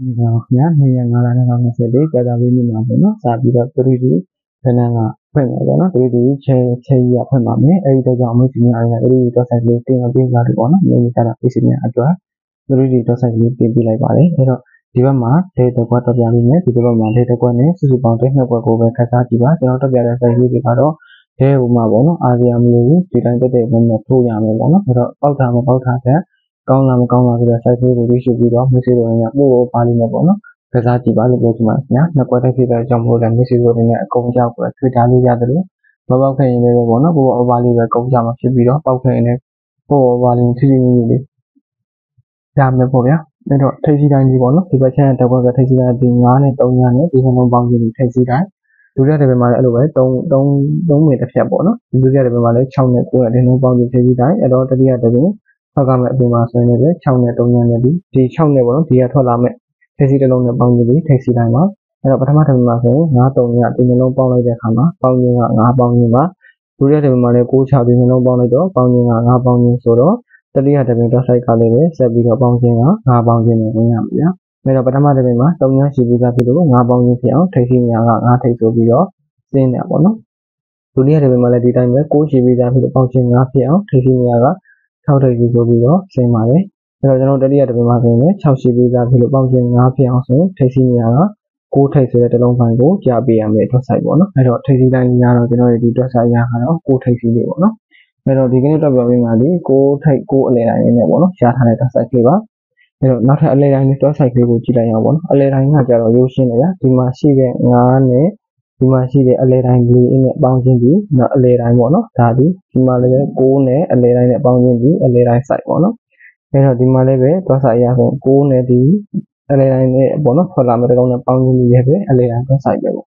ဒီကောင်ခင်ဗျာ2ရက်5လ2024ကြာတာပေးနေမှာပေါ့နော်စပြီးတော့ 3D ခဏကဖွင့်မယ်ပေါ့နော် 3D ချဲချဲကြီးကဖွင့်ပါမယ်အဲဒီတော့ကြောင့်အမှုစီများအဲ့ဒါ 3D website လေးတင်ပေးကြတယ်ပေါ့နော်မြေကြီးကတော့ PC များအတွက် 3D website လေးတင်ပေးလိုက်ပါတယ်အဲ့တော့ဒီဘက်မှာ data ကွက်တော့ပြပေးမယ်ဒီဘက်မှာ data ကွက်နဲ့စုစုပေါင်းတစ်နှစ်ကွက်ကိုပဲခက်စားကြည့်ပါကျွန်တော်တက်ပြတဲ့ site လေးတွေကတော့ဒဲဟိုမှာပေါ့နော်အာဆီယံမျိုးကြီးဒီတိုင်းတက်တဲ့ဘက်မှာထိုးရမယ်ပေါ့နော်အဲ့တော့ပေါက်တာမပေါက်တာတဲ့ ကောင်းလားမကောင်းလားဆိုတော့ site လေးကိုရေးရှုပြီးတော့ message တွေနဲ့ပို့ဖို့ပါလိမ့်မယ်ပေါ့နော်ကစားကြည့်ပါလို့ပြောချင်ပါတယ်ခင်ဗျာနှစ်ကွက်တစ်ဖြစ်တဲ့အကြောင်းမို့လဲ message တွေနဲ့အကုန်ကြောက်ပြီး Twitter လေးရတယ်လို့မပေါက်ခဲ့ရင်လည်းပေါ့နော်ပို့အပါလေးပဲကုန်ကြမှာဖြစ်ပြီးတော့ပေါက်ခဲ့ရင်လည်းပို့အပါလေးချီချီလေးလေးဒါမှပေါ့ဗျာအဲ့တော့ထိပ်စီတိုင်းကြီးပေါ့နော်ဒီဘက်ချမ်းတစ်ခွက်ကထိပ်စီတိုင်းဒီ9နဲ့3ညနဲ့ဒီနှလုံးပေါင်းပြီးထိပ်စီတိုင်းဒုတိယတစ်ပတ်မှာလည်းအဲ့လိုပဲ3 3 3မိနစ်တစ်ဖြတ်ပေါ့နော်ဒုတိယတစ်ပတ်မှာလည်း6နဲ့9နဲ့ဒီနှလုံးပေါင်းပြီးထိပ်စီတိုင်းအဲ့တော့တတိယတစ်ပတ် ထောက်ကမဲ့အပြင်မှာဆိုရင်လည်း6နဲ့3ညနဲ့ဒီဒီ6နဲ့ပေါ့နော်ဒီကထွက်လာမဲ့ထိပ်စီတစ်လုံးနဲ့ပေါင်းပြီးထိပ်စီတိုင်းပါအဲ့တော့ပထမတစ်ပတ်မှာဆိုရင်9 3ညဒီနှလုံးပေါင်းလိုက်တဲ့အခါမှာပေါင်းခြင်းက9ပေါင်းခြင်းပါဒုတိယတစ်ပတ်မှာလည်း6 6ဒီနှလုံးပေါင်းလိုက်တော့ပေါင်းခြင်းက9ပေါင်းခြင်းဆိုတော့တတိယတစ်ပင် dot site ကလည်းပဲဆက်ပြီးတော့ပေါင်းခြင်းက5ပေါင်းခြင်းနဲ့ဝင်ရမှာဗျာ။အဲတော့ပထမတစ်ပင်မှာ3ညရှိပြီးသားဖြစ်လို့5ပေါင်းခြင်းဖြစ်အောင်ထိပ်ရှိညာက5ထိပ်ဆိုပြီးတော့စင်းတယ်ပေါ့နော်။ဒုတိယတစ်ပင်မှာလည်းဒီတိုင်းပဲ6ရှိပြီးသားဖြစ်လို့ပေါင်းခြင်း5ဖြစ်အောင်ထိပ်ရှိညာက 6ထိပ်ဆိုပြီးတော့စင်းပါတယ်။အဲတော့ကျွန်တော်တတိယတစ်ပင်မှာဆိုရင်လည်း6ရှိပြီးသားဖြစ်လို့ပေါင်းခြင်း5ဖြစ်အောင်ဆိုရင်ထိပ်ရှိညာကကိုးထိပ်ဆိုတဲ့တလုံးပိုင်းကိုကြားပေးရမယ် dot site ပေါ့နော်။အဲတော့ထိပ်စီတိုင်းညာတော့ကျွန်တော်တို့ဒီ dot site ညာကတော့ကိုးထိပ်စီလေးပေါ့နော်။အဲ့တော့ဒီကနေ့တော့ပြောပြမှာဒီ6ထိုက်6အလဲတိုင်းလေးနဲ့ပေါ့နော်ရှားထားတဲ့ dot site လေးပါအဲ့တော့နောက်ထပ်အလဲတိုင်းလေး dot site လေးကိုကြည့်လိုက်အောင်ပေါ့နော်အလဲတိုင်းကကြတော့ရိုးရှင်းနေရဒီမှာရှိတဲ့9နဲ့ ဒီမှာရှိတဲ့အလဲတိုင်းလေးအင်းနဲ့ပေါင်းခြင်းဒီနောက်အလဲတိုင်းပေါ့နော်ဒါဒီဒီမှာလည်း6နဲ့အလဲတိုင်းနဲ့ပေါင်းခြင်းဒီအလဲတိုင်း site ပေါ့နော်အဲ့တော့ဒီမှာလည်းပဲ dot site ရဆို6နဲ့ဒီအလဲတိုင်းနဲ့ပေါ့နော်ထွက်လာမယ့်တကောင်နဲ့ပေါင်းခြင်းဒီရဲ့ပဲအလဲတိုင်း dot site ပဲပေါ့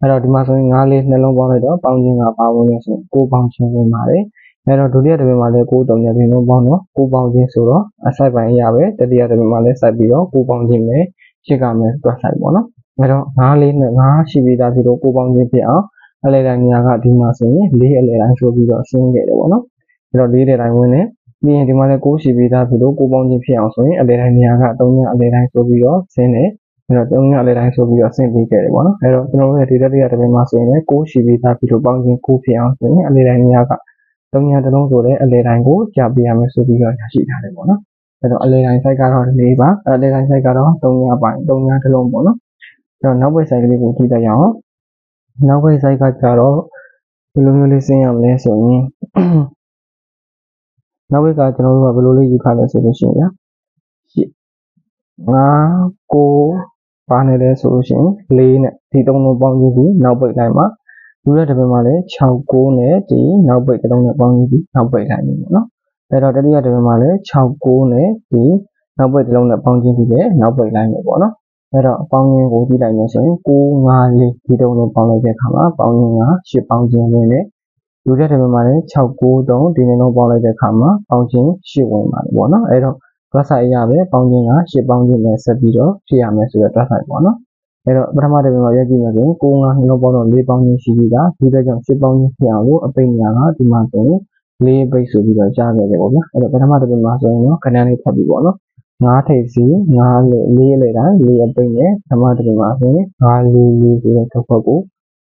အဲ့တော့ဒီမှာဆိုရင်9လေးနှလုံးပေါင်းလိုက်တော့ပေါင်းခြင်းကပါဝင်လို့ဆိုရင်6ပေါင်းခြင်းဝင်ပါတယ်အဲ့တော့ဒုတိယတစ်ပင်မှာလည်း6တုံနဲ့ပြင်လုံးပေါင်းတော့6ပေါင်းခြင်းဆိုတော့အစိုက်ပိုင်းအရာပဲတတိယတစ်ပင်မှာလည်းစိုက်ပြီးတော့6ပေါင်းခြင်းပဲဖြစ်ကမယ်တွက်ဆိုင်ပေါ့နော် အဲ့တော့9လေးနဲ့9ရှိပြီးသားဖြစ်လို့6ပေါင်းခြင်းဖြစ်အောင်အလဲတိုင်းညာကဒီမှာဆိုရင်4အလဲတိုင်းဆိုပြီးတော့ဆင်းခဲ့တယ်ပေါ့နော်အဲ့တော့4တဲ့တိုင်းဝင်တယ်ပြီးရင်ဒီမှာလည်း6ရှိပြီးသားဖြစ်လို့6ပေါင်းခြင်းဖြစ်အောင်ဆိုရင်အလဲတိုင်းညာက3ညအလဲတိုင်းဆိုပြီးတော့ဆင်းတယ်အဲ့တော့3ညအလဲတိုင်းဆိုပြီးတော့ဆင်းပေးခဲ့တယ်ပေါ့နော်အဲ့တော့ကျွန်တော်တို့ရဲ့ဒီတတိယတစ်ပင်မှာဆိုရင်လည်း6ရှိပြီးသားဖြစ်လို့ပေါင်းခြင်း9ဖြစ်အောင်ဆိုရင်အလဲတိုင်းညာကသုံးညာတစ်လုံးဆိုတဲ့အလဲတိုင်းကိုကြာပြရမယ်ဆိုပြီးတော့ရရှိထားတယ်ပေါ့နော်အဲ့တော့အလဲတိုင်း site ကတော့၄ပါအလဲတိုင်း site ကတော့၃ညာပိုင်း၃ညာတစ်လုံးပေါ့နော် အဲ့တော့နောက်ဘက် site ကလေးကိုကြည့်ကြရအောင်နောက်ဘက် site ကကြတော့ဘယ်လိုမျိုးလေးဆင်းရမလဲဆိုရင်နောက်ဘက်ကကျွန်တော်တို့ကဘယ်လိုလေးယူထားလဲဆိုလို့ရှိရင်ဗျာ5 9ပါနေတယ်ဆိုလို့ရှိရင်4နဲ့ဒီသုံးလုံးပေါင်းကြည့်ပြီးနောက်ပိတ်တိုင်းမှာလူတဲ့တစ်ပင်မှာလည်း6 9နဲ့ဒီနောက်ပိတ်တစ်လုံးနဲ့ပေါင်းပြီးနောက်ပိတ်တိုင်းပေါ့နော်အဲ့တော့တတိယတစ်ပင်မှာလည်း6 9နဲ့ဒီနောက်ပိတ်တစ်လုံးနဲ့ပေါင်းခြင်းပြီးလည်းနောက်ပိတ်တိုင်းပဲပေါ့နော် အဲ့တော့ပေါင်းခြင်းကိုကြည့်လိုက်မယ်ဆိုရင်9 5 4ဒီတုံးလုံးပေါင်းလိုက်တဲ့အခါမှာပေါင်းခြင်းက10ပေါင်းခြင်းဝင်တယ်လူတဲ့တစ်ပင်မှာလည်း6 9 3ဒီနှလုံးပေါင်းလိုက်တဲ့အခါမှာပေါင်းခြင်း10ဝင်ပါတယ်ပေါ့နော်အဲ့တော့ website အရပဲပေါင်းခြင်းက10ပေါင်းခြင်းနဲ့ဆက်ပြီးတော့ဖြစ်ရမယ်ဆိုတဲ့ website ပေါ့နော်အဲ့တော့ပထမတစ်ပင်မှာရက်ကြည့်မယ်ဆိုရင်9 5နှလုံးပေါင်းတော့4ပေါင်းချင်းရှိပြီလားဒီတော့ကြောင့်10ပေါင်းချင်းဖြစ်အောင်လို့အပိတ်ညာကဒီမှာဆိုရင်4ပိတ်ဆိုပြီးတော့ကြားခဲ့တယ်ပေါ့ဗျာအဲ့တော့ပထမတစ်ပင်မှာဆိုရင်တော့ခဏလေးထပ်ပြီးပေါ့နော် 9ထိပ်စီ9လေ4လေတိုင်း4အပိတ်နဲ့ပထမတစ်ပင်မှာဆိုရင်9 4 4ဆိုတဲ့တစ်ခွက်ကို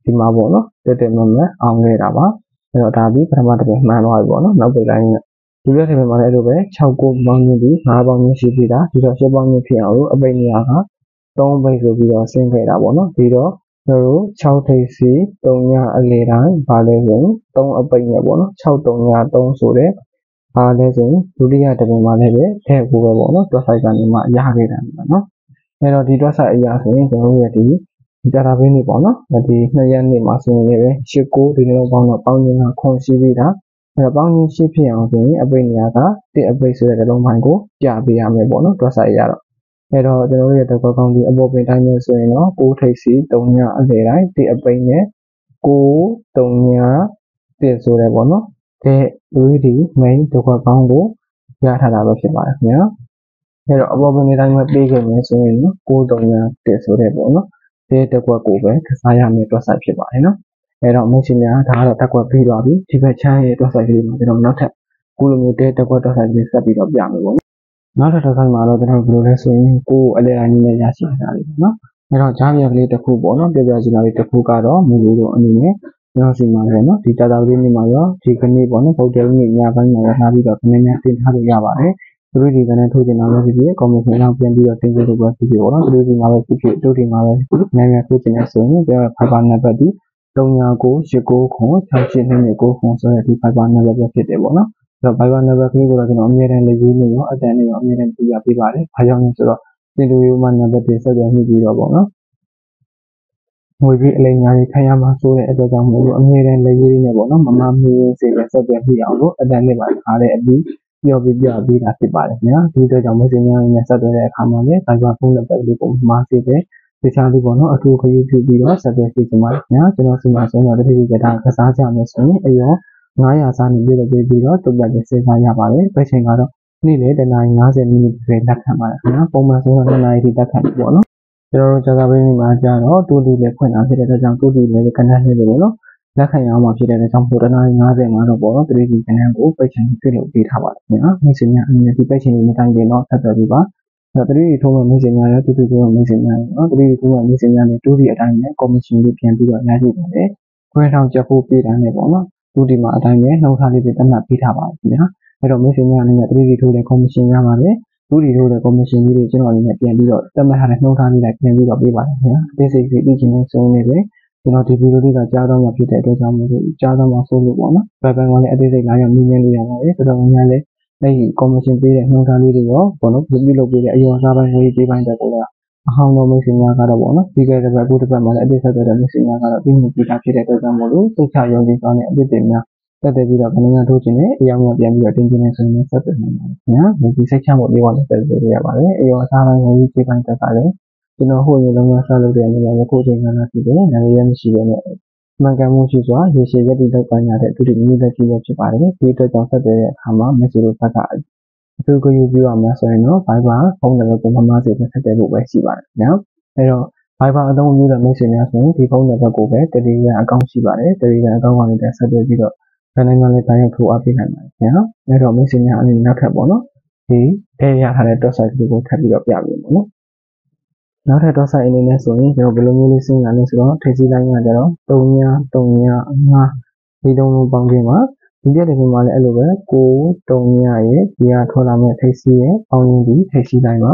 ဒီမှာပေါ့နော်တက်တက်မမအောင်ခဲ့တာပါအဲ့တော့ဒါပြီးပထမတစ်ပင်မှန်သွားပြီပေါ့နော်နောက်ပိတ်တိုင်းနဲ့ဒီရက်ထဲမှာလည်းအဲ့လိုပဲ6ကိုပေါင်းပြီး5ပေါင်းချင်းရှိပြီလားဒီတော့10ပေါင်းချင်းဖြစ်အောင်လို့အပိတ်နေရာက3ဘိတ်ဆိုပြီးတော့ဆင်းခဲ့တာပေါ့နော်ပြီးတော့ကျွန်တော်တို့6ထိပ်စီ3ညအလေတိုင်းဘာလဲဆိုရင်3အပိတ်နဲ့ပေါ့နော်6 3ည3ဆိုတဲ့ ဘာလဲဆိုရင်ဒုတိယတပင်မှာလည်းပဲထည့်ဖို့ပဲပေါ့နော်တွက်ဆိုင်ကနေမှရခဲ့တာပေါ့နော်အဲ့တော့ဒီတွက်ဆိုင်အရာဆိုရင်ကျွန်တော်တို့ရဲ့ဒီကြာတာဘင်းနေပေါ့နော်ဒီ2ရက်နေ့မှာဆိုရင်လည်း8 9ဒီနေ့တော့ပေါင်းတော့ပေါင်းခြင်းကခွန်ရှိပြီးတာအဲ့တော့ပေါင်းခြင်းရှိဖြစ်အောင်ဆိုရင်အပိတ်နေရာကတစ်အပိတ်ဆိုတဲ့လုံးပိုင်းကိုကြာပေးရမယ်ပေါ့နော်တွက်ဆိုင်ရတော့အဲ့တော့ကျွန်တော်တို့ရဲ့တက်ကွက်ကောင်းဒီအပေါ်ပင်တိုင်းနဲ့ဆိုရင်တော့6ထိပ်စီ3ညအလေတိုင်းဒီအပိန်နဲ့6 3ညတစ်ဆိုရဲပေါ့နော် တဲ့လူဒီ main တက်ကွက်ကောင်းကိုရထားတာပဲဖြစ်ပါတယ်ခင်ဗျာအဲ့တော့အပေါ်ပင်တိုင်းမှာပေးခဲ့မယ်ဆိုရင်နော်6 3ညတစ်ဆိုရဲပေါ့နော်တဲ့တက်ကွက်ကိုပဲကစားရမယ်တွက်ဆိုင်ဖြစ်ပါတယ်နော်အဲ့တော့မင်းရှင်များဒါကတော့တက်ကွက်ပြီးသွားပြီဒီဘက်ချမ်းရဲ့တွက်ဆိုင်ကလေးမှာကျွန်တော်နောက်ထပ်ခုလိုမျိုးတဲ့တက်ကွက်တွက်ဆိုင်ကလေးဆက်ပြီးတော့ပြမယ်ပေါ့နောက်ထပ်တစ်ခါမှာတော့ကျွန်တော်ဘယ်လိုလဲဆိုရင်ကိုယ်အလဲတိုင်းနဲ့ရရှိတာလေးပေါ့နော်အဲ့တော့ကြားပြကလေးတစ်ခုပေါ့နော်ပြပြချင်တာလေးတစ်ခုကတော့မူလေးတို့အနေနဲ့ ကျွန်တော်စီမှာလည်းနော်ဒီတာတာလေးနေ့မှာရောဒီကနေ့ပေါ့နော်ဗုဒ္ဓနေ့ညပိုင်းမှာရောလာပြီးတော့ခဏညတင်ထားလို့ရပါတယ်သူတို့ဒီကနေ့ထုတ်တင်တာလည်းဖြစ်ဖြစ်ကော်မရှင်အောင်ပြန်ပြီးတော့တင်ပြလို့ပဲဖြစ်ဖြစ်ပေါ့နော်သူတို့ဒီမှာပဲဖြစ်ဖြစ်တို့ဒီမှာပဲဖြစ်ဖြစ်နာမည်ထုတ်တင်နေဆိုရင်ကျွန်တော်ဖိုင်ဘာနံပါတ်ဒီ3998ခွန်6829ခွန်ဆိုတဲ့ဒီဖိုင်ဘာနံပါတ်ပဲဖြစ်တယ်ပေါ့နော်အဲ့တော့ Viber number ကလေးကိုတော့ကျွန်တော်အမြဲတမ်းလေးရေးနေရောအတန်နဲ့ရောအမြဲတမ်းပြရပေးပါတယ်။ဘာကြောင့်လဲဆိုတော့တင်တူရိုးမှနံပါတ်တွေဆက်သွယ်မိပြီးတော့ပေါ့နော်။ ငွေကြီးအလိမ်ညာကြီးခံရမှာဆိုတဲ့အတွက်ကြောင့်မို့လို့အမြဲတမ်းလေးရေးနေပေါ့နော်။မမမီးစေပဲဆက်သွယ်ပြအောင်လို့အတန်နဲ့ပါထားတဲ့အပြီးပြောပြပြပေးတာဖြစ်ပါတယ်ခင်ဗျာ။ဒီအတွက်ကြောင့် Messenger နဲ့ဆက်သွယ်တဲ့အခါမှာလည်း Viber ဖုန်းနံပါတ်လေးကိုမှားစေတဲ့တခြားလူပေါ့နော်အထူးခရီးပြုပြီးတော့ဆက်သွယ်ကြည့်ကြပါခင်ဗျာကျွန်တော်စီမံဆုံးတော့တတိယကတာကစားကြမယ်ဆိုရင်အရော900စာနေပြည့်လို့ပေးပြီးတော့တုတ်ပြတဲ့စဉ်းစားရပါတယ်။ပဲချိန်ကတော့နေ့လယ်တနာရီ90မိနစ်ပဲလက်ခံပါတယ်ခင်ဗျာ။ပုံမှန်ဆိုတော့2နာရီထိလက်ခံပြီပေါ့နော်။ ကျွန်တော်တို့ကြာသာပေးနေမှာကြာတော့တူတီလည်းဖွင့်တာဖြစ်တဲ့အတွက်ကြောင့်တူတီလည်းကဏ္ဍနဲ့လို့ပေါ့နော်။လက်ခံရအောင်မှာဖြစ်တဲ့အတွက်ကြောင့်ပိုတနာရီ90မှာတော့ပေါ့နော်။တူတီကဏ္ဍကိုပိတ်ချင်ပြည့်လို့ပေးထားပါတယ်ခင်ဗျာ။မိတ်ဆွေများအနေနဲ့ဒီပိတ်ချင်နေတိုင်းတင်တော့ဆက်သွယ်ပြီးပါ။အဲ့တော့တူတီထုံးမဲ့မိတ်ဆွေများလည်းတူတီထုံးမဲ့မိတ်ဆွေများနော်တူတီထုံးမဲ့မိတ်ဆွေများလည်းတူတီအတိုင်းနဲ့ကော်မရှင်လေးပြန်ပြီးတော့ရရှိပါတယ်။ခွဲထောင်ချက်ဖို့ပြည်တိုင်းနဲ့ပေါ့နော်။သူဒီမှာအတိုင်းပဲနှုတ်ထားလေးတွေတတ်မှတ်ပေးထားပါတယ်ခင်ဗျာအဲ့တော့မိတ်ဆွေများအနေနဲ့ 3D ထိုးတဲ့ commission ရပါတယ် 2D ထိုးတဲ့ commission ကြီးတွေကျွန်တော်အနေနဲ့ပြန်ပြီးတော့တတ်မှတ်ထားတဲ့နှုတ်ထားလေးတွေပြန်ပြီးတော့ပေးပါတယ်ခင်ဗျာအသေးစိတ်လေးသိချင်တဲ့စုံလေးတွေကျွန်တော်ဒီဗီဒီယိုလေးကကြားတော့မှဖြစ်တဲ့အတွက်ကြောင့်မို့လို့ကြားတော့မှဆိုလို့ပေါ့နော်ဘယ်ဘက်ကလည်းအသေးစိတ်လာရောက်မြင်မြင်လို့ရပါတယ်တော်တော်များများလည်းအဲ့ဒီ commission ပေးတဲ့နှုတ်ထားလေးတွေရောပေါ့နော်ပြုလုပ်ပေးတဲ့အယောအစားပိုင်းလေးကြီးပိုင်းတက်ကိုလည်းအဟောင်းသောမိတ်ဆွေများကတော့ပေါ့နော်ပြီးခဲ့တဲ့ဘက်အခုတစ်ပတ်မှာလည်းအပြည့်ဆက်တဲ့မိတ်ဆွေများကတော့ပြီးမှုပြီးတာဖြစ်တဲ့အတွက်ကြောင့်မို့လို့စိတ်ချယုံကြည်စွာနဲ့အပြည့်တင်များ တက်တယ်ပြီးတော့ဘယ်နှများထိုးခြင်းနဲ့အယောင်များပြန်ပြီးတော့တင်ခြင်းနဲ့ဆိုရင်ဆက်သွယ်နိုင်ပါတယ်ခင်ဗျာဒီစိတ်ချမှုလေးပါနဲ့ဆက်သွယ်ရပါတယ်အယောအစားပိုင်းကိုကြီးပိုင်းတက်ကလည်းကျွန်တော်ဟိုရင်လုံးဝဆက်လုပ်တဲ့အနေနဲ့ယခုချိန်ကလည်းဖြစ်တယ်နာမည်ရမရှိတဲ့နဲ့မှန်ကန်မှုရှိစွာရေရှည်ရည်တည်လောက်ပိုင်းရတဲ့ဒုတိယနည်းသက်ကြီးပဲဖြစ်ပါတယ်ဒီအတွက်ကြောင့်ဆက်သွယ်တဲ့အခါမှာ message ဘက်ကအထူးကိုယူပြရမှာဆိုရင်တော့ Viber ဖုန်းနံပါတ်ကိုမမစေနဲ့ဆက်သွယ်ဖို့ပဲရှိပါတယ်နော်အဲတော့ Viber အသုံးပြုတဲ့ message များဆိုရင်ဒီဖုန်းနံပါတ်ကိုပဲ Telegram account ရှိပါတယ် Telegram account ကနေတက်ဆက်သွယ်ပြီးတော့ဘယ် နိုင်ငံလဲတိုင်းထိုးအားပေးနိုင်ပါတယ်နော်အဲတော့ message များအနေနဲ့နောက်ထပ်ပေါ့နော်ဒီအဲရထားတဲ့ dot site ကိုထပ်ပြီးတော့ပြပေးမယ်နော်နောက်ထပ် dot site အနေနဲ့ဆိုရင်ကျွန်တော်ဘယ်လိုမျိုးလေးစဉ်းစားလဲဆိုတော့ထိပ်စီးလိုင်းကကျတော့3ည3ည5ဒီတုံးလုံးပေါင်းခြင်းမှာဒီရက်တွေမှာလည်းအဲ့လိုပဲကို3ညရဲ့ဒီကထွက်လာမဲ့ထိပ်စီးရဲ့ပေါင်းခြင်းဒီထိပ်စီးလိုင်းပါ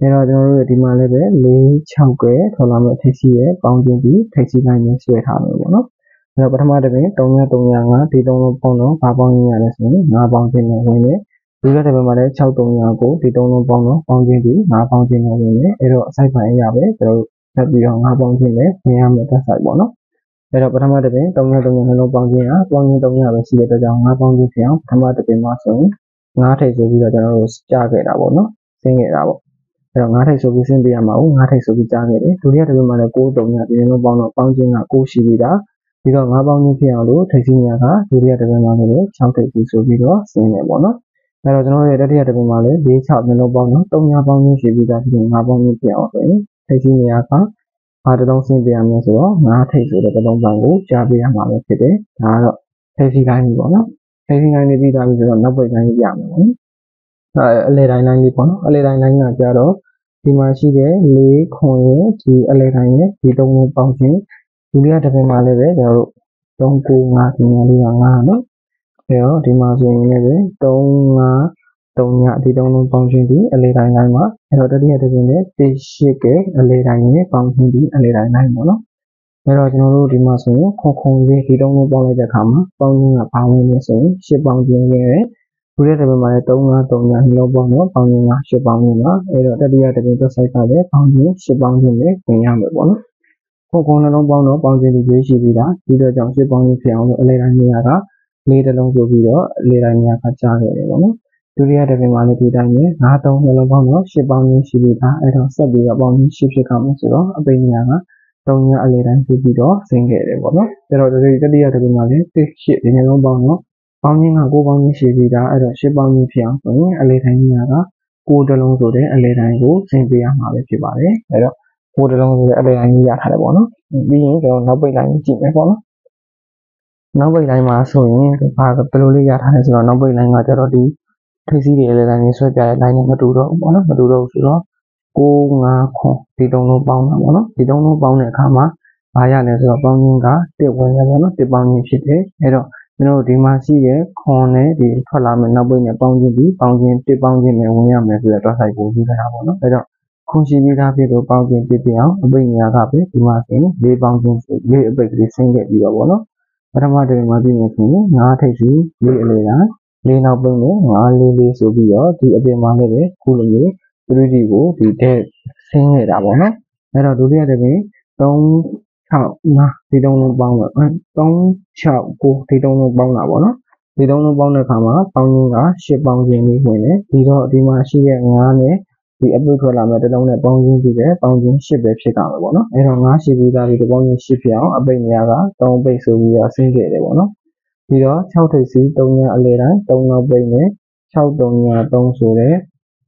အဲတော့ကျွန်တော်တို့ဒီမှာလည်းပဲ4 6ကဲထွက်လာမဲ့ထိပ်စီးရဲ့ပေါင်းခြင်းဒီထိပ်စီးလိုင်းနဲ့ဆွဲထားမယ်ပေါ့နော် အဲတော့ပထမတစ်ပင်3ည3ည5ဒီတုံးလုံးပေါင်းတော့ဘာပေါင်းခြင်းရလဲဆိုရင်5ပေါင်းခြင်းနဲ့ဝင်တယ်ဒီကတည်းကမှလည်း6 300ကိုဒီ3လုံးပေါင်းတော့ပေါင်းခြင်းဒီ5ပေါင်းခြင်းနဲ့ဝင်တယ်အဲ့တော့အစိုက်ပိုင်းအရာပဲကျွန်တော်တို့ဆက်ပြီးတော့5ပေါင်းခြင်းနဲ့ဝင်ရမယ်တက်ဆိုင်ပေါ့နော်အဲ့တော့ပထမတစ်ပင်300 300နှလုံးပေါင်းခြင်းဟာပေါင်းခြင်း300ပဲရှိတဲ့အတွက်ကြောင့်5ပေါင်းခြင်းဖြစ်အောင်ပထမတစ်ပင်မှာဆိုရင်5ထိပ်ဆိုပြီးတော့ကျွန်တော်တို့ကြားခဲ့တာပေါ့နော်ဆင်းခဲ့တာပေါ့အဲ့တော့5ထိပ်ဆိုပြီးဆင်းပေးရမှာကို5ထိပ်ဆိုပြီးကြားခဲ့တယ်ဒုတိယတစ်ပင်မှာလည်း6 300ဒီနှလုံးပေါင်းတော့ပေါင်းခြင်းက6ရှိပြီးတာ ပြီးတော့5ပေါင်းခြင်းဖြစ်အောင်လို့ထိပ်စီးများကဒုတိယတစ်ပင်မှာလည်း6ထိပ်စီဆိုပြီးတော့ဆင်းနေပေါ့နော်အဲ့တော့ကျွန်တော်ရဲ့တတိယတစ်ပင်မှာလည်း၄6နှလုံးပေါင်းတော့3ညပေါင်းခြင်းရှိပြီးသားဒီ5ပေါင်းခြင်းဖြစ်အောင်ဆိုရင်ထိပ်စီးများကဘာတစ်လုံးဆင်းပေးရမလဲဆိုတော့9ထိပ်ဆိုတဲ့တစ်လုံးပိုင်းကိုကြားပေးရမှာပဲဖြစ်တယ်ဒါကတော့ထိပ်စီးတိုင်းပြီပေါ့နော်ထိပ်စီးတိုင်းလေးပြီးသားပြီဆိုတော့နောက်ပိတ်တိုင်းပြမယ်ပေါ့နော်အဲအလဲတိုင်းတိုင်းလေးပေါ့နော်အလဲတိုင်းတိုင်းကကြတော့ဒီမှာရှိတဲ့၄ခွန်ရဲ့ဒီအလဲတိုင်းရဲ့ဒီသုံးလုံးပေါင်းခြင်း ဒုတိယတစ်ပင်မှာလည်းပဲကျွန်တော်တို့3 9 5ဒီမှာလေးက9နော်အဲတော့ဒီမှာဆိုရင်လည်းပဲ3 5 3ညဒီတုံးလုံးပေါင်းခြင်းဒီအလေတိုင်းတိုင်းမှာအဲတော့တတိယတစ်ပြင်နဲ့တိရှိကဲအလေတိုင်းနဲ့ပေါင်းခြင်းဒီအလေတိုင်းတိုင်းပေါ့နော်အဲတော့ကျွန်တော်တို့ဒီမှာဆိုရင်ခုံခုံလေးဒီတုံးလုံးပေါင်းလိုက်တဲ့အခါမှာပေါင်းခြင်းကဘာဝင်လဲဆိုရင်ရှစ်ပေါင်းခြင်းရဲ့ဒုတိယတစ်ပြင်မှာလည်း3 5 3ညနှလုံးပေါင်းတော့ပေါင်းခြင်းကရှစ်ပေါင်းခြင်းပါအဲတော့တတိယတစ်ပြင်သက်ဆိုင်ကလည်းပေါင်းခြင်းရှစ်ပေါင်းခြင်းနဲ့ဝင်ရမယ်ပေါ့နော် ခုံခုံနှလုံးပေါင်းတော့ပေါင်းခြင်းဒီရေးရှိပြီးသားဒီတော့ကြောင့်ရှစ်ပေါင်းခြင်းဖြစ်အောင်လို့အလေတိုင်းကြီးကလေးတစ်လုံးဆိုပြီးတော့လေတိုင်းများကကြားခဲ့တယ်ပေါ့နော်ဒုတိယတစ်ပင်မှာလည်းဒီတိုင်းပဲ၅သုံးနှလုံးပေါင်းတော့၈ပေါင်းရင်းရှိပြီးသားအဲ့တော့ဆက်ပြီးတော့ပေါင်းရင်း၈ဖြစ်ကောင်းလို့ဆိုတော့အပိညာကသုံးညအလေတိုင်းပြီးပြီးတော့ဆင်းခဲ့တယ်ပေါ့နော်အဲ့တော့ဒီတတိယတစ်ပင်မှာလည်း၁၈ဒီနှလုံးပေါင်းတော့ပေါင်းရင်းက9ပေါင်းရင်းရှိပြီးသားအဲ့တော့၈ပေါင်းရင်းဖြစ်အောင်ဆိုရင်အလေတိုင်းကြီးကကိုတလုံးဆိုတဲ့အလေတိုင်းကိုဆင်းပေးရမှာပဲဖြစ်ပါတယ်အဲ့တော့ ကိုတလုံးဆိုတဲ့အလေတိုင်းကြီးရထားတယ်ပေါ့နော်ပြီးရင်ကျွန်တော်နောက်ပိတ်တိုင်းကြည့်မယ်ပေါ့နော်နောက်ပိတ်လိုင်းမှာဆိုရင်ဘာဘယ်လိုလေးရထားလဲဆိုတော့နောက်ပိတ်လိုင်းကကျတော့ဒီထိပ်စီးတွေလည်းတိုင်းဆွဲပြတဲ့ line နဲ့မတူတော့ဘူးပေါ့နော်မတူတော့ဘူးဆိုတော့6 5ခွန်ဒီသုံးလုံးပေါင်းတာပေါ့နော်ဒီသုံးလုံးပေါင်းတဲ့အခါမှာဘာရလဲဆိုတော့ပေါင်းခြင်းက1ဝင်ရပေါ့နော်1ပေါင်းခြင်းဖြစ်တယ်အဲ့တော့ကျွန်တော်တို့ဒီမှာရှိတဲ့ခွန်နဲ့ဒီထွက်လာမယ့်နောက်ပိတ်နဲ့ပေါင်းခြင်းဒီပေါင်းခြင်း1ပေါင်းခြင်းနဲ့ဝင်ရမယ်ဆိုတဲ့တွက်ဆိုင်ကိုယူထားတာပေါ့နော်အဲ့တော့ ခွန်ရှိပြီးသားဖြစ်လို့ပေါင်းခြင်းပြပြအောင်အပိတ်ညာကပဲဒီမှာဆိုရင်၄ပေါင်းခြင်း၄အပိတ်ကလေးဆင်းခဲ့ပြီးတော့ပေါ့နော်ပထမတစ်မှာပြည့်နေဆိုရင်9ထိပ်စီ၄အလေတိုင်းလေးနောက်ပိတ်နဲ့9လေးလေးဆိုပြီးတော့ဒီအပြင်မှာလည်းပဲခုလိုမျိုး 3D ကိုဒီတဲ့ဆင်းနေတာပေါ့နော်အဲ့တော့ဒုတိယတစ်ပင်3 6 5ဒီတုံးလုံးပေါင်းတော့3 6 9ဒီတုံးလုံးပေါင်းတာပေါ့နော်ဒီတုံးလုံးပေါင်းတဲ့အခါမှာပေါင်းရင်းက10ပေါင်းခြင်းလေးဝင်တယ်ဒီတော့ဒီမှာရှိတဲ့9နဲ့ ဒီအပုတ်ထွက်လာမဲ့တစ်လုံးနဲ့ပေါင်းခြင်းပြီးတယ်ပေါင်းခြင်း10ပဲဖြစ်တာပဲပေါ့နော်အဲ့တော့9ရှိပြီးသားဒီပေါင်းခြင်း10ဖြစ်အောင်အပိတ်နေရာက3ပိတ်ဆိုပြီးတော့ဆင်းခဲ့တယ်ပေါ့နော်ပြီးတော့6ထိပ်စီ3ညအလဲတိုင်း3နောက်ပိတ်နဲ့6 3ည3ဆိုတဲ့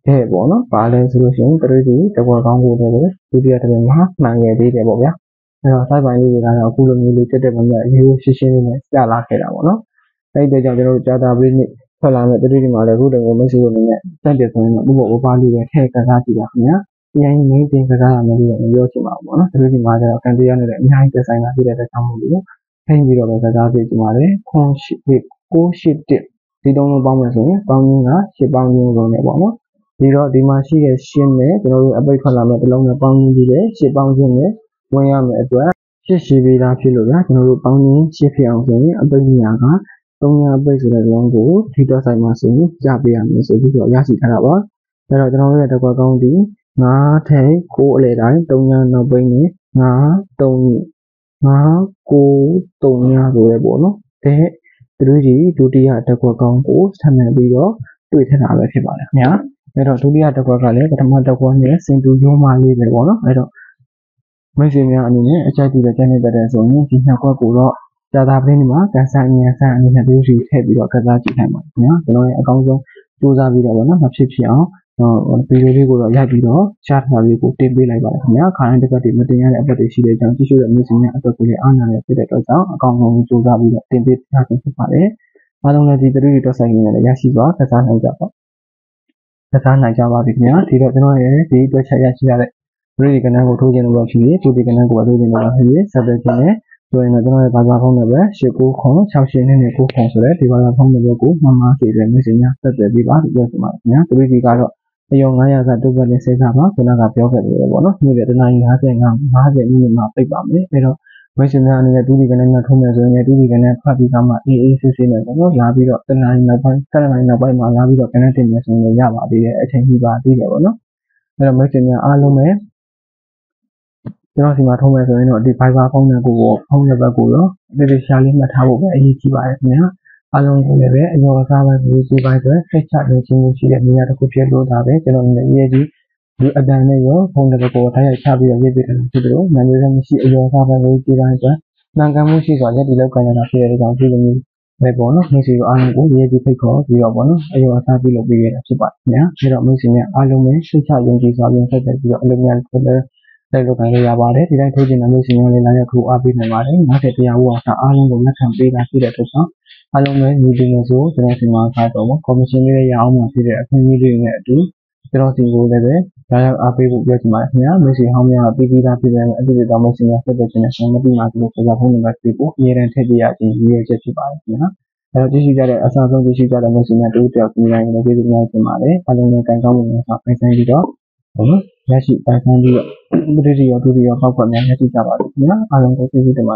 တဲ့ပေါ့နော်။ဘာလဲဆိုလို့ရှိရင် 3D တကွက်ကောင်းကိုလည်းပဲဒုတိယတစ်ပတ်မှာမှန်ခဲ့သေးတယ်ပေါ့ဗျာ။အဲ့တော့ site ပိုင်းလေးတွေကတော့အခုလိုမျိုးလေးတက်တက်မမြတ်ရိုးရိုးရှင်းရှင်းလေးနဲ့ကြာလာခဲ့တာပေါ့နော်။အဲ့ဒီအတွက်ကြောင့်ကျွန်တော်တို့ကြာတာပရိနစ် ထွက်လာမဲ့ 3D မှာလည်းအခုတည်းကမိတ်ဆွေတို့အနေနဲ့စက်တယ်ဆိုရင်တော့ဥပ္ပဥပ္ပါလေးပဲထည့်ကစားကြည့်ပါခင်ဗျာ။ပြန်ငင်းတင်ကစားရမယ်လို့မပြောချင်ပါဘူးပေါ့နော်။ 3D မှာကျတော့ကန်တရားနဲ့လည်းအများကြီးသက်ဆိုင်တာဖြစ်တဲ့အတွက်ကြောင့်မို့လို့ထိန်းပြီးတော့ပဲကစားပေးကြပါလေ။ခွန်ရှိ681ဒီတုံးလုံးပေါင်းမယ်ဆိုရင်ပေါင်းရင်းက10ပေါင်းရင်းလုံးနဲ့ပေါ့နော်ဒီတော့ဒီမှာရှိတဲ့ရှင်းနဲ့ကျွန်တော်တို့အပိတ်ထွက်လာမဲ့တစ်လုံးနဲ့ပေါင်းရင်းပြီးတဲ့10ပေါင်းခြင်းနဲ့ဝင်ရမယ်အတွက်ရှစ်ရှိပြီးသားဖြစ်လို့ဗျာကျွန်တော်တို့ပေါင်းရင်းရှစ်ဖြစ်အောင်ဆိုရင်အပိတ်ညာက 3ညာအပိတ်ဆိုတဲ့လုံးကိုထိတော့ဆိုင်မှာဆိုရင်ရပေးရမယ်ဆိုပြီးတော့ရရှိထားတာပါအဲ့တော့ကျွန်တော်တို့ရဲ့တစ်ခွက်ကောင်းဒီ9ထိပ်9အလဲတိုင်း3ညာနောက်ပိတ်နဲ့9 3 9 9 3ညာဆိုရဲပေါ့နော်တဲ့သူတို့ကြီးဒုတိယတစ်ခွက်ကောင်းကိုဆက်မှန်ပြီးတော့တွေ့ထတာပဲဖြစ်ပါတယ်ခင်ဗျာအဲ့တော့ဒုတိယတစ်ခွက်ကလည်းပထမတစ်ခွက်နဲ့စင်တူရုံးမလေးပဲပေါ့နော်အဲ့တော့မိတ်ဆွေများအနေနဲ့အကြိုက်တူတဲ့ကျန်နေတဲ့ဆိုရင်ဒီနှစ်ခွက်ကိုတော့ ကြာသာပရင်းဒီမှာကန်ဆာညံဆန်အနေနဲ့တူစီထည့်ပြီးတော့ကစားကြည့်နိုင်ပါတယ်ခင်ဗျာကျွန်တော်ရဲ့အကောင်းဆုံးစူးစမ်းပြီးတော့ပေါ့နော်မဖြစ်ဖြစ်အောင်ဗီဒီယိုလေးကိုတော့ရိုက်ပြီးတော့ရှားထားလေးကိုတင်ပေးလိုက်ပါတယ်ခင်ဗျာခါတိုင်းတစ်ပတ်တည်းမတင်ရတဲ့အပတ်တွေရှိတဲ့အကြောင်းကြည့်ရှုတဲ့မျိုးစင်များအတွက်ကိုလည်းအားနာရဖြစ်တဲ့အတွက်ကြောင့်အကောင်းဆုံးစူးစမ်းပြီးတော့တင်ပေးထားခြင်းဖြစ်ပါတယ်အားလုံးလည်းဒီ3 D တွက်ဆိုင်နေနဲ့ရရှိစွာကစားနိုင်ကြပါကစားနိုင်ကြပါပြီခင်ဗျာဒီတော့ကျွန်တော်ရဲ့ဒီတွက်ချက်ရရှိရတဲ့3 D ကဏ္ဍကိုထိုးခြင်းလို့ဖြစ်ပြီး2 D ကဏ္ဍကိုထိုးခြင်းလို့ဖြစ်ပြီးဆက်သွယ်ခြင်းနဲ့ ဆိုရင်တော့ကျွန်တော်ရဲ့ဘာသာဖုန်းနံပါတ်89ခွန်68နဲ့9ခွန်ဆိုတဲ့ဒီဘာသာဖုန်းနံပါတ်ကိုမှန်မှန်စီတဲ့ message များဆက်သွယ်ပြီးပါလို့ပြောချင်ပါတယ်ခင်ဗျာ3 D ကတော့အယော900ကတုတ်ပတ်နဲ့စိတ်စားပါခုနကပြောခဲ့တယ်ပေါ့နော်နေ့လယ်တနာရီ55 50မိနစ်မှပိတ်ပါမယ်အဲ့တော့မိတ်ဆွေများအနေနဲ့တူဒီကနေနဲ့ထုံးမယ်ဆိုရင်တူဒီကနေဖတ်ပြီးသားမှအေးအေးဆေးဆေးနဲ့ပေါ့နော်လာပြီးတော့တနာရီနောက်ပိုင်း7နာရီနောက်ပိုင်းမှာလာပြီးတော့ကနေတင်မယ်ဆိုရင်ရပါသေးတယ်အချိန်ကြီးပါသေးတယ်ပေါ့နော်အဲ့တော့မိတ်ဆွေများအားလုံးပဲ ကျွန်တော်စီမှာထုံးမယ်ဆိုရင်တော့ဒီ Viber ဖုန်းနံပါတ်ကိုဖုန်းနံပါတ်ကိုရောဒီဒီရှာလေးမှတ်ထားဖို့ပဲအရေးကြီးပါတယ်ခင်ဗျာအားလုံးကိုလည်းပဲအယောစားပိုင်းကိုဒီပိုင်းဆိုစိတ်ချနေခြင်းရှိတဲ့နေရာတစ်ခုဖြစ်လို့ဒါပဲကျွန်တော်အနေနဲ့အရေးကြီးဒီအတန်နဲ့ရောဖုန်းနံပါတ်ကိုတိုင်းရိုက်ချပြီးတော့ရေးပေးတယ်ဖြစ်တယ်လို့နာမည်လည်းမရှိအယောစားပိုင်းကိုဒီပိုင်းဆိုမှန်ကန်မှုရှိစွာရက်ဒီလောက်ကန်ရတာဖြစ်တဲ့ကြောင့်ဒီလိုမျိုးပဲပေါ့နော်မိတ်ဆွေတို့အားလုံးကိုရေးပြီးဖိတ်ခေါ်ပြီးတော့ပေါ့နော်အယောစားပြီးလုပ်ပေးရတာဖြစ်ပါတယ်ခင်ဗျာအဲတော့မိတ်ဆွေများအားလုံးပဲစိတ်ချယုံကြည်စွာပြန်ဆက်ပြီးတော့အလုပ်များလည်း လိုက်လုပ်ကိုင်လို့ရပါတယ်ဒီတိုင်းထိုးချင်တဲ့မိတ်ဆွေများလည်းလာရောက်ထိုးအားပေးနိုင်ပါတယ်90တရားဝါစာအားလုံးကိုလက်ခံပေးတာဖြစ်တဲ့အတွက်ကြောင့်အားလုံးပဲညီတူမျိုးဆိုကျွန်တော်စီမှာကတော့ကော်မရှင်လေးရအောင်မှဖြစ်တဲ့အခွင့်အရေးတွေနဲ့အတူကျွန်တော်စီကိုလည်းပဲလာရောက်အားပေးဖို့ပြောချင်ပါတယ်ခင်ဗျာမိတ်ဆွေဟောင်းများပြီးပြီးသားဖြစ်တဲ့အတူတူတော်မိတ်ဆွေများဆက်သွယ်ခြင်းနဲ့ဆောင်မပြီးမှဆိုလို့ဆိုကြဖုန်းနံပါတ်တွေကိုအမြဲတမ်းထည့်ပေးရခြင်းရည်ရွယ်ချက်ဖြစ်ပါတယ်ခင်ဗျာအဲတော့ကြည့်ရှုကြတဲ့အစားဆုံးကြည့်ရှုကြတဲ့မိတ်ဆွေများတူတယောက်စီတိုင်းလည်းကျေးဇူးများတင်ပါတယ်အားလုံးလည်းကြိုင်ကောင်းမှုများစွာပိုင်ဆိုင်ပြီးတော့ဟုတ်နော် ရရှိပိုင်ဆိုင်ပြီးတော့ပရိသေရောဒုတိယပောက်ကွက်များရရှိကြပါလိမ့်ခင်ဗျာအားလုံးကိုကျေးဇူးတင်ပါ